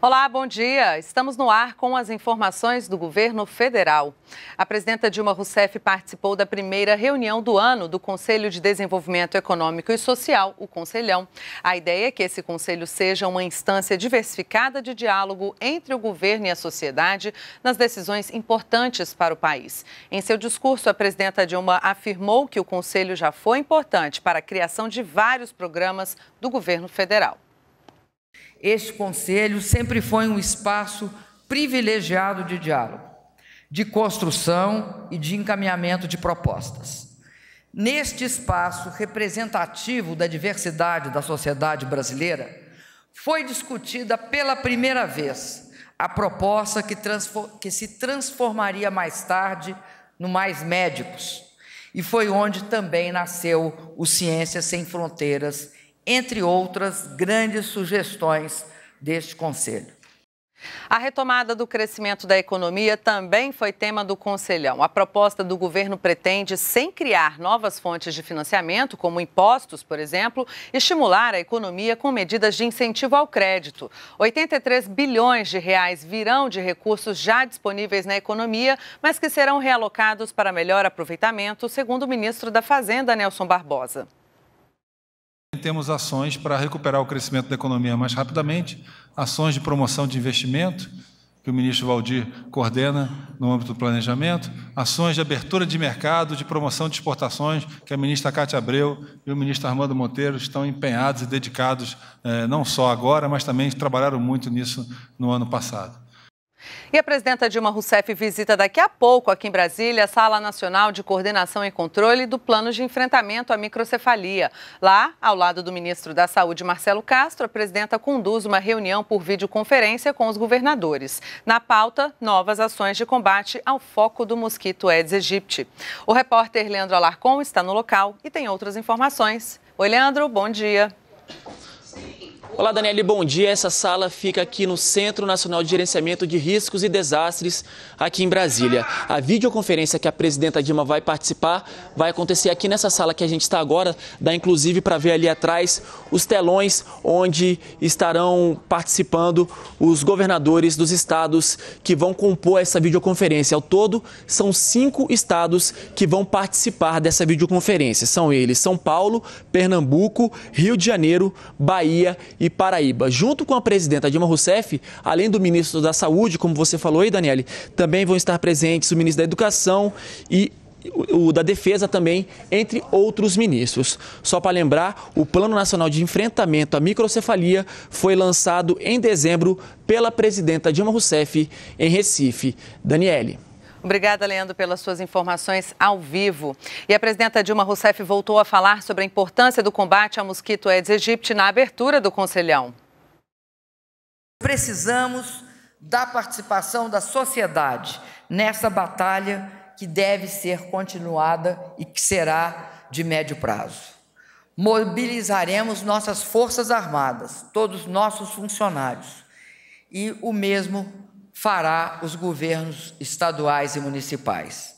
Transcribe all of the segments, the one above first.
Olá, bom dia. Estamos no ar com as informações do governo federal. A presidenta Dilma Rousseff participou da primeira reunião do ano do Conselho de Desenvolvimento Econômico e Social, o Conselhão. A ideia é que esse conselho seja uma instância diversificada de diálogo entre o governo e a sociedade nas decisões importantes para o país. Em seu discurso, a presidenta Dilma afirmou que o conselho já foi importante para a criação de vários programas do governo federal. Este conselho sempre foi um espaço privilegiado de diálogo, de construção e de encaminhamento de propostas. Neste espaço representativo da diversidade da sociedade brasileira, foi discutida pela primeira vez a proposta que, que se transformaria mais tarde no Mais Médicos, e foi onde também nasceu o Ciências Sem Fronteiras entre outras grandes sugestões deste Conselho. A retomada do crescimento da economia também foi tema do Conselhão. A proposta do governo pretende, sem criar novas fontes de financiamento, como impostos, por exemplo, estimular a economia com medidas de incentivo ao crédito. 83 bilhões de reais virão de recursos já disponíveis na economia, mas que serão realocados para melhor aproveitamento, segundo o ministro da Fazenda, Nelson Barbosa. Temos ações para recuperar o crescimento da economia mais rapidamente, ações de promoção de investimento, que o ministro Valdir coordena no âmbito do planejamento, ações de abertura de mercado, de promoção de exportações, que a ministra Cátia Abreu e o ministro Armando Monteiro estão empenhados e dedicados, eh, não só agora, mas também trabalharam muito nisso no ano passado. E a presidenta Dilma Rousseff visita daqui a pouco aqui em Brasília a Sala Nacional de Coordenação e Controle do Plano de Enfrentamento à Microcefalia. Lá, ao lado do ministro da Saúde, Marcelo Castro, a presidenta conduz uma reunião por videoconferência com os governadores. Na pauta, novas ações de combate ao foco do mosquito Aedes aegypti. O repórter Leandro Alarcon está no local e tem outras informações. Oi, Leandro, bom dia. Olá, Daniele, bom dia. Essa sala fica aqui no Centro Nacional de Gerenciamento de Riscos e Desastres, aqui em Brasília. A videoconferência que a presidenta Dilma vai participar vai acontecer aqui nessa sala que a gente está agora. Dá inclusive para ver ali atrás os telões onde estarão participando os governadores dos estados que vão compor essa videoconferência. Ao todo, são cinco estados que vão participar dessa videoconferência. São eles São Paulo, Pernambuco, Rio de Janeiro, Bahia e Paraíba. Junto com a presidenta Dilma Rousseff, além do ministro da Saúde, como você falou aí, Daniele, também vão estar presentes o ministro da Educação e o da Defesa também, entre outros ministros. Só para lembrar, o Plano Nacional de Enfrentamento à Microcefalia foi lançado em dezembro pela presidenta Dilma Rousseff em Recife. Daniele. Obrigada, Leandro, pelas suas informações ao vivo. E a presidenta Dilma Rousseff voltou a falar sobre a importância do combate ao mosquito Aedes aegypti na abertura do Conselhão. Precisamos da participação da sociedade nessa batalha que deve ser continuada e que será de médio prazo. Mobilizaremos nossas forças armadas, todos nossos funcionários, e o mesmo fará os governos estaduais e municipais.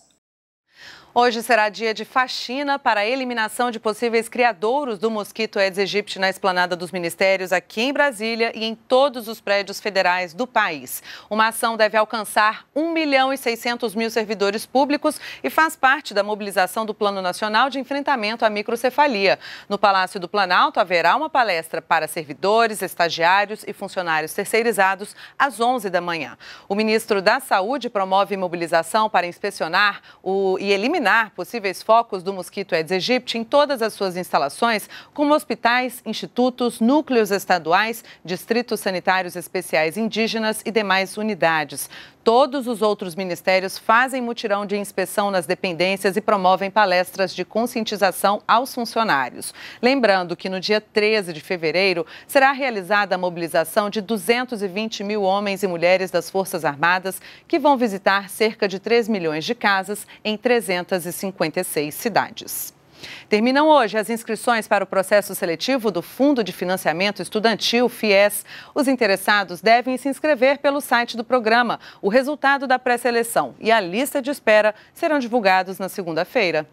Hoje será dia de faxina para a eliminação de possíveis criadouros do mosquito Aedes aegypti na esplanada dos ministérios aqui em Brasília e em todos os prédios federais do país. Uma ação deve alcançar 1 milhão e 600 mil servidores públicos e faz parte da mobilização do Plano Nacional de Enfrentamento à Microcefalia. No Palácio do Planalto haverá uma palestra para servidores, estagiários e funcionários terceirizados às 11 da manhã. O ministro da Saúde promove mobilização para inspecionar o, e eliminar eliminar possíveis focos do mosquito Aedes aegypti em todas as suas instalações, como hospitais, institutos, núcleos estaduais, distritos sanitários especiais indígenas e demais unidades. Todos os outros ministérios fazem mutirão de inspeção nas dependências e promovem palestras de conscientização aos funcionários. Lembrando que no dia 13 de fevereiro será realizada a mobilização de 220 mil homens e mulheres das Forças Armadas que vão visitar cerca de 3 milhões de casas em 356 cidades. Terminam hoje as inscrições para o processo seletivo do Fundo de Financiamento Estudantil, FIES. Os interessados devem se inscrever pelo site do programa. O resultado da pré-seleção e a lista de espera serão divulgados na segunda-feira.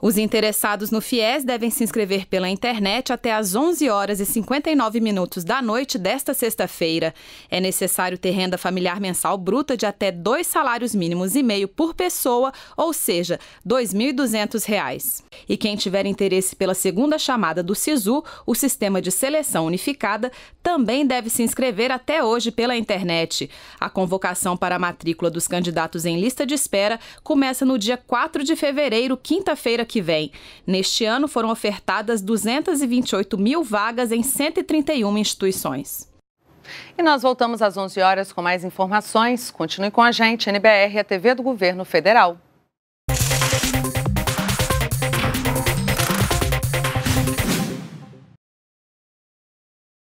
Os interessados no FIES devem se inscrever pela internet até às 11 horas e 59 minutos da noite desta sexta-feira. É necessário ter renda familiar mensal bruta de até dois salários mínimos e meio por pessoa, ou seja, R$ 2.200. E quem tiver interesse pela segunda chamada do SISU, o Sistema de Seleção Unificada, também deve se inscrever até hoje pela internet. A convocação para a matrícula dos candidatos em lista de espera começa no dia 4 de fevereiro, quinta-feira que vem. Neste ano foram ofertadas 228 mil vagas em 131 instituições. E nós voltamos às 11 horas com mais informações. Continue com a gente, NBR, a TV do Governo Federal.